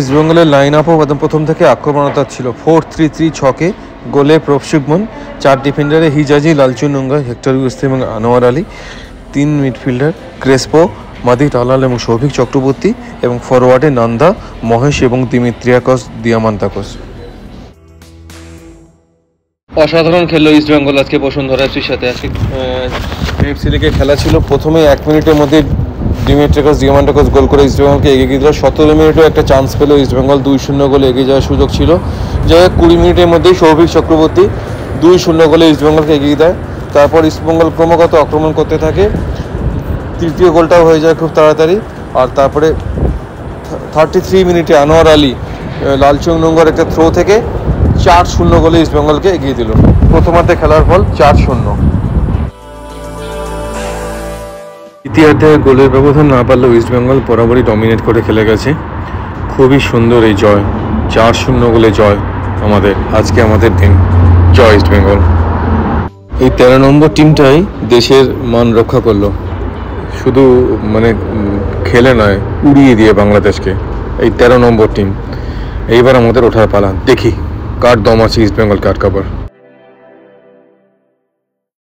ইস্টবেঙ্গলের লাইন আপও একদম প্রথম থেকে আক্রমণতা ছিল। ফোর থ্রি থ্রি ছকে গোলে প্রফশুভমন চার ডিফেন্ডারে হিজাজি লালচুনুঙ্গা হেক্টর ইউস্তি এবং আনোয়ার আলী তিন মিডফিল্ডার ক্রেসপো মাদি টালাল এবং সৌভিক চক্রবর্তী এবং ফরওয়ার্ডে নন্দা মহেশ এবং দিমিত্রিয়াকস দিয়ামান্তাকস। অসাধারণ খেললো ইস্ট বেঙ্গল আজকে বসুন্ধরা এফসির সাথে। আজকে এফসি লিগে খেলা ছিল প্রথমে এক মিনিটের মধ্যে ডিমেট্রিকাস ডিয়ামান্টাকস গোল করে ইস্ট বেঙ্গলকে এগিয়ে গিয়ে দিল। সতেরো মিনিটেও একটা চান্স পেল ইস্ট বেঙ্গল দুই শূন্য গোলে এগিয়ে যাওয়ার সুযোগ ছিল। যাই হোক, কুড়ি মিনিটের মধ্যেই সৌভিক চক্রবর্তী দুই শূন্য গোলে ইস্ট বেঙ্গলকে এগিয়ে দেয়। তারপর ইস্ট বেঙ্গল ক্রমাগত আক্রমণ করতে থাকে। তৃতীয় গোলটাও হয়ে যায় খুব তাড়াতাড়ি। আর তারপরে থার্টি থ্রি মিনিটে আনোয়ার আলী লালচং নোঙ্গর একটা থ্রো থেকে চার শূন্য গোলে ইস্ট বেঙ্গলকে এগিয়ে দিল। প্রথমার্ধে খেলার ফল চার শূন্য। ইতিহার্ধে গোলের ব্যবধান না পারলেও ইস্ট বেঙ্গল বরাবরই ডমিনেট করে খেলে গেছে। খুবই সুন্দর এই জয়। চার শূন্য গোলে জয় আমাদের, আজকে আমাদের দিন। জয় ইস্ট বেঙ্গল এই তেরো নম্বর টিমটাই দেশের মান রক্ষা করল। শুধু মানে খেলে নয়, উড়িয়ে দিয়ে বাংলাদেশকে। এই তেরো নম্বর টিম এইবার আমাদের ওঠার পালা। দেখি, কার দম আছে ইস্ট কার কাবার